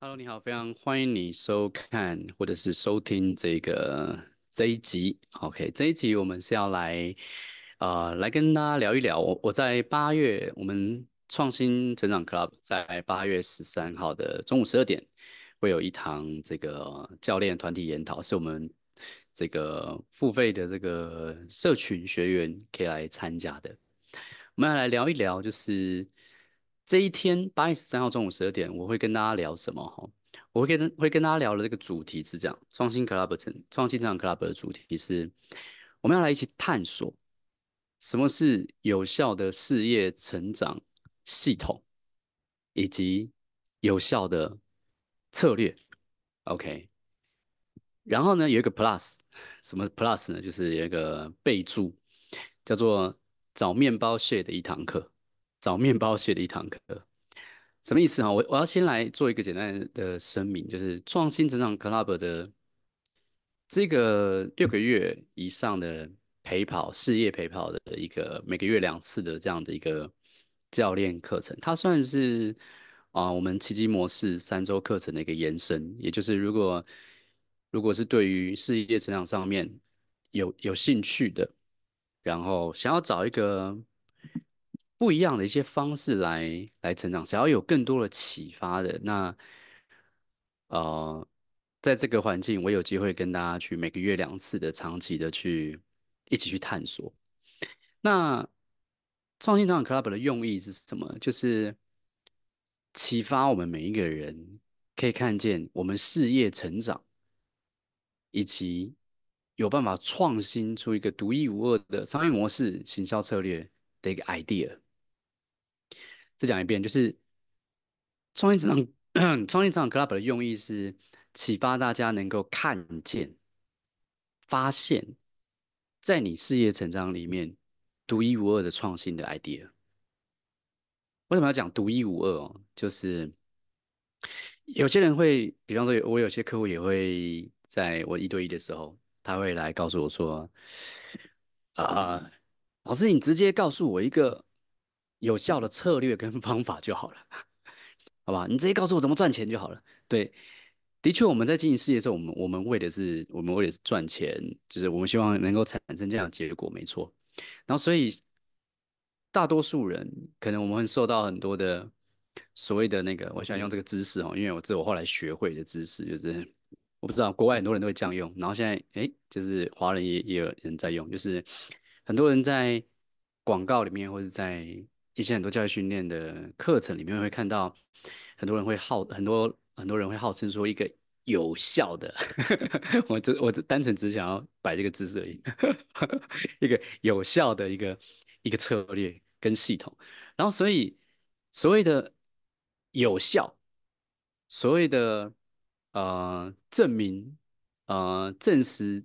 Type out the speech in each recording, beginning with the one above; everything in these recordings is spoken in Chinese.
Hello，你好，非常欢迎你收看或者是收听这个这一集。OK，这一集我们是要来呃来跟大家聊一聊。我我在八月，我们创新成长 Club 在八月十三号的中午十二点会有一堂这个教练团体研讨，是我们这个付费的这个社群学员可以来参加的。我们要来聊一聊，就是这一天八月十三号中午十二点，我会跟大家聊什么哈？我会跟会跟大家聊的这个主题是这样：创新 club 成创新成长 club 的主题是，我们要来一起探索什么是有效的事业成长系统，以及有效的策略。OK，然后呢，有一个 plus，什么 plus 呢？就是有一个备注，叫做找面包屑的一堂课。找面包屑的一堂课，什么意思啊？我我要先来做一个简单的声明，就是创新成长 club 的这个六个月以上的陪跑事业陪跑的一个每个月两次的这样的一个教练课程，它算是啊我们奇迹模式三周课程的一个延伸。也就是如果如果是对于事业成长上面有有兴趣的，然后想要找一个。不一样的一些方式来来成长，想要有更多的启发的，那呃，在这个环境，我有机会跟大家去每个月两次的长期的去一起去探索。那创新成长 club 的用意是什么？就是启发我们每一个人，可以看见我们事业成长，以及有办法创新出一个独一无二的商业模式、行销策略的一个 idea。再讲一遍，就是创业成长创业成长 club 的用意是启发大家能够看见、发现，在你事业成长里面独一无二的创新的 idea。为什么要讲独一无二哦？就是有些人会，比方说，我有些客户也会在我一对一的时候，他会来告诉我说：“啊，老师，你直接告诉我一个。”有效的策略跟方法就好了，好吧？你直接告诉我怎么赚钱就好了。对，的确，我们在经营事业的时候，我们我们为的是我们为的是赚钱，就是我们希望能够产生这样的结果，没错。然后，所以大多数人可能我们会受到很多的所谓的那个，我想用这个知识哦，因为我这我后来学会的知识，就是我不知道国外很多人都会这样用，然后现在哎，就是华人也也有人在用，就是很多人在广告里面或者在一些很多教育训练的课程里面会看到，很多人会号很多很多人会号称说一个有效的，我 这我只单纯只想要摆这个姿势而已，一个有效的一个一个策略跟系统，然后所以所谓的有效，所谓的呃证明呃证实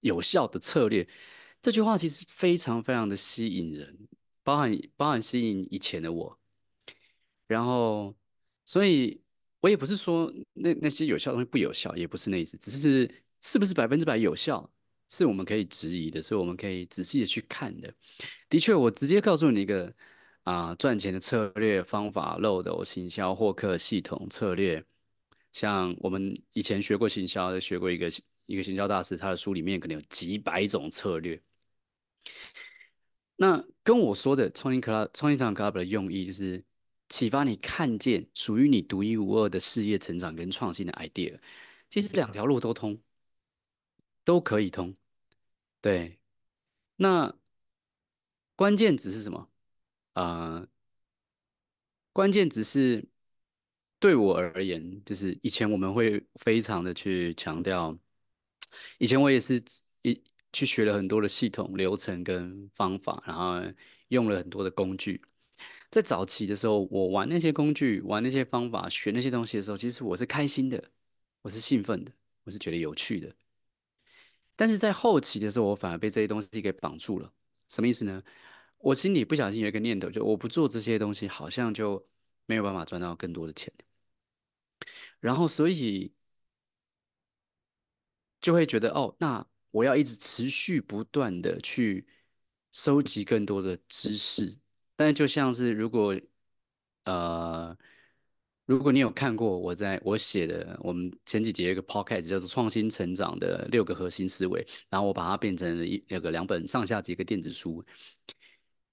有效的策略，这句话其实非常非常的吸引人。包含包含吸引以前的我，然后，所以我也不是说那那些有效东西不有效，也不是那意思，只是是不是百分之百有效，是我们可以质疑的，所以我们可以仔细的去看的。的确，我直接告诉你一个啊赚钱的策略方法漏斗行销获客系统策略，像我们以前学过行销，学过一个一个行销大师，他的书里面可能有几百种策略。那跟我说的创新 club 创新成长 club 的用意，就是启发你看见属于你独一无二的事业成长跟创新的 idea。其实两条路都通，都可以通。对，那关键只是什么？啊，关键只是对我而言，就是以前我们会非常的去强调，以前我也是一。去学了很多的系统流程跟方法，然后用了很多的工具。在早期的时候，我玩那些工具、玩那些方法、学那些东西的时候，其实我是开心的，我是兴奋的，我是觉得有趣的。但是在后期的时候，我反而被这些东西给绑住了。什么意思呢？我心里不小心有一个念头，就我不做这些东西，好像就没有办法赚到更多的钱。然后，所以就会觉得，哦，那。我要一直持续不断的去收集更多的知识，但是就像是如果呃如果你有看过我在我写的，我们前几节一个 podcast 叫做《创新成长的六个核心思维》，然后我把它变成了一那个两本上下集个电子书，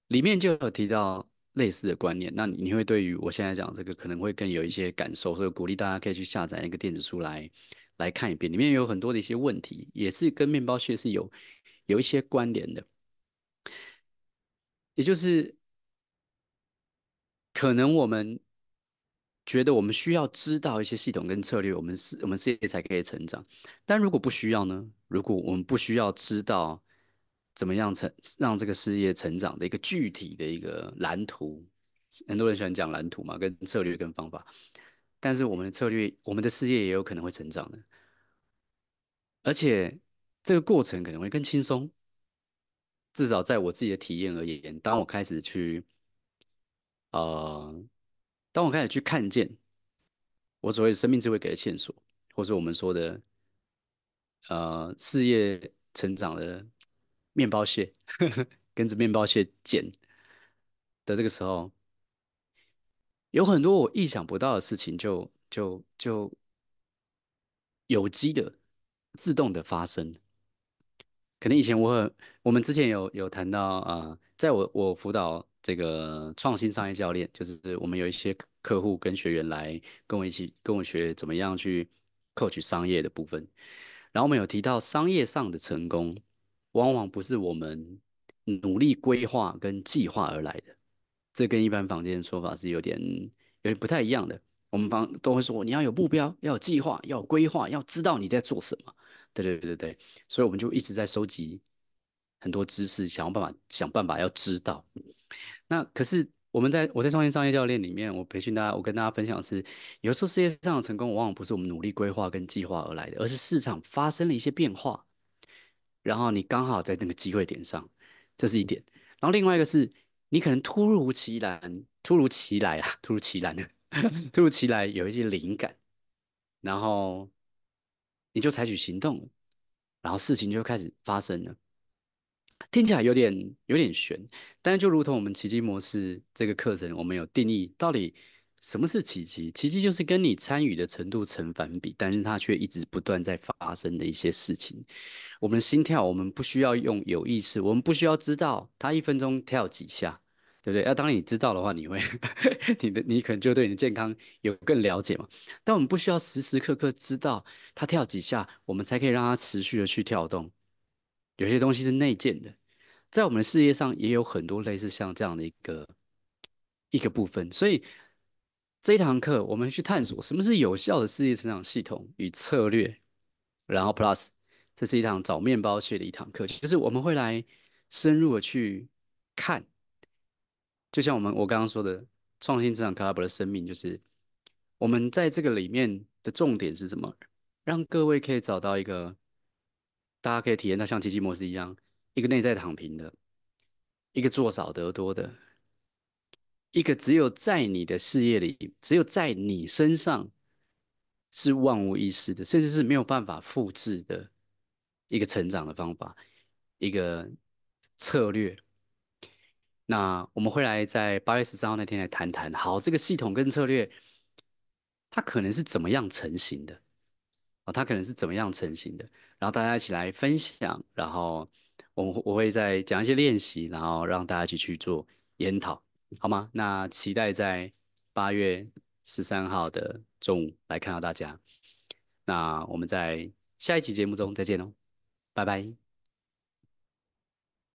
里面就有提到类似的观念。那你会对于我现在讲这个可能会更有一些感受，所以鼓励大家可以去下载一个电子书来来看一遍。里面有很多的一些问题，也是跟面包屑是有有一些关联的，也就是可能我们。觉得我们需要知道一些系统跟策略，我们事我们事业才可以成长。但如果不需要呢？如果我们不需要知道怎么样成让这个事业成长的一个具体的一个蓝图，很多人喜欢讲蓝图嘛，跟策略跟方法。但是我们的策略，我们的事业也有可能会成长的，而且这个过程可能会更轻松。至少在我自己的体验而言，当我开始去，呃。当我开始去看见我所谓生命智慧给的线索，或是我们说的呃事业成长的面包屑，呵 呵跟着面包屑捡的这个时候，有很多我意想不到的事情就就就有机的自动的发生。可能以前我很我们之前有有谈到啊，在我我辅导。这个创新商业教练，就是我们有一些客户跟学员来跟我一起跟我学怎么样去 coach 商业的部分。然后我们有提到商业上的成功，往往不是我们努力规划跟计划而来的。这跟一般房间的说法是有点有点不太一样的。我们房都会说你要有目标，要有计划，要有规划，要知道你在做什么。对对对对对，所以我们就一直在收集很多知识，想要办法想办法要知道。那可是我们在我在创业商业教练里面，我培训大家，我跟大家分享的是，有时候世界上的成功往往不是我们努力规划跟计划而来的，而是市场发生了一些变化，然后你刚好在那个机会点上，这是一点。然后另外一个是你可能突如其来，突如其来啊，突如其来的，突如其来有一些灵感，然后你就采取行动，然后事情就开始发生了。听起来有点有点悬，但是就如同我们奇迹模式这个课程，我们有定义到底什么是奇迹？奇迹就是跟你参与的程度成反比，但是它却一直不断在发生的一些事情。我们心跳，我们不需要用有意识，我们不需要知道它一分钟跳几下，对不对？要当你知道的话，你会 你的你可能就对你的健康有更了解嘛。但我们不需要时时刻刻知道它跳几下，我们才可以让它持续的去跳动。有些东西是内建的，在我们的事业上也有很多类似像这样的一个一个部分，所以这一堂课我们去探索什么是有效的事业成长系统与策略，然后 Plus 这是一堂找面包屑的一堂课，就是我们会来深入的去看，就像我们我刚刚说的创新成长 Club 的生命，就是我们在这个里面的重点是什么，让各位可以找到一个。大家可以体验到像奇迹模式一样，一个内在躺平的，一个做少得多的，一个只有在你的事业里，只有在你身上是万无一失的，甚至是没有办法复制的一个成长的方法，一个策略。那我们会来在八月十三号那天来谈谈，好，这个系统跟策略，它可能是怎么样成型的？啊，它可能是怎么样成型的？然后大家一起来分享，然后我我会再讲一些练习，然后让大家一起去做研讨，好吗？那期待在八月十三号的中午来看到大家。那我们在下一期节目中再见喽，拜拜。